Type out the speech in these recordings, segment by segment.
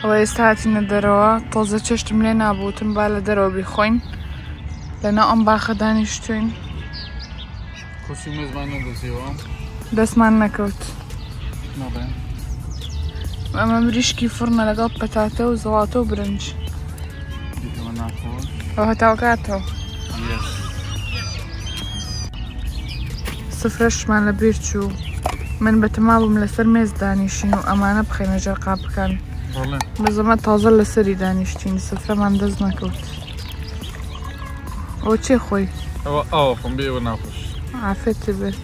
ئەڵێ ئێستا هاتینە دەرەوە تۆزە چێشتم لێ نابوتم با لە دەرەوە بیخۆین لەنا ئەم باخە دانیشتوین دەستمان نەکەوت. ئەمە مریشکی فڕنە لەگەڵ پەتاتە و زەڵاتە و برنج هەتاوکاتەوە سفرەشمان لە بیر چوو من بەتەما بووم لەسەر مێز دانیشین و ئەمانە بخێنە ژەر قاپەکان بەزەمە تازە لەسەری دانیشتین سفرەمان دەست نەکەوت. ئەوە چێ خۆی ئەوە ئاوە خۆم بێ ئەوە ناخۆش عافێت بێت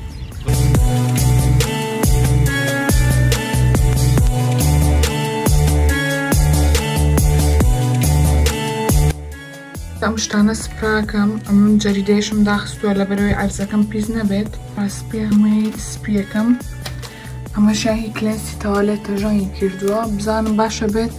ئەم شتانە سپراکەم ئەمم جەریدەیشم داخستووە لە بەرەوەی ئەرزەکەم پیس نەبێت پاسپی هەمووی سپیەکەم ئەمە شاهی کلێنسی تەوالێت تەژەنگی کردووە بزانم باشە بێت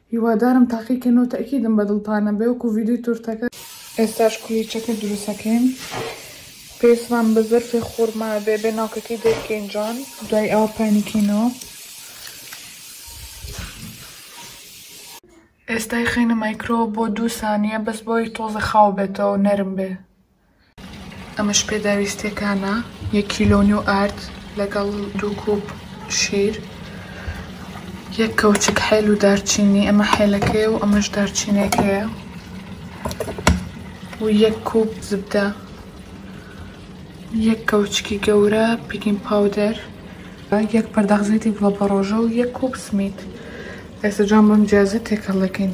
هیوادارم تاقی کەنەوە تەئکیدم بە دڵتانە بێ وەکو ڤیدیۆی تورتەکە. ئێستاش کولیچەکە دروستەکەین پێویستمان بە زەرفی خورما ئەبێ ئەبێ ناوکەکەی دەرکەین جوان دوای ئەوە پانیکەینەوە. ئێستا یخەینە مایکرۆوە بۆ دوو سانیە بەس بۆی تۆزێ خاو بێتەوەو نەرم بێ. ئەمەش پێداویستیەکانە، یەک کیلۆ و نیو ئارد لەگەڵ دوو کوپ شیر، یەک کەوچک حێل و دارچینی، ئەمە حێلەکەیە و ئەمەش دارچینەکەیە و یەک کوپ زبدە، یەک کەوچکی گەورە پیکین پاودەر، یەک پەرداخ زەیتی بڵەبەڕۆژە و یەک کوپ سمیت، ئێستا جوان بەم جیازە تێکەڵ دەکەین.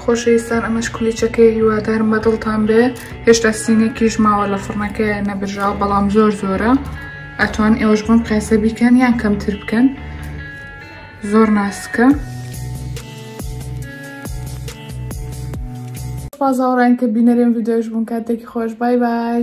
خۆشەویستان ئەمەش کولیچەکەی هیوادارم بە دڵتان بێ هێشتا سینێکیش ماوە لە فڕنەکە نەبژاو بەڵام زۆر زۆرە ئەتوان ئێوەش بم قایسە بیکەن یان کەمتر بکەن زۆر ناسکە خوازاوڕێن کە بینەرێن یددیوش بوون کاتێکی خۆش بای بای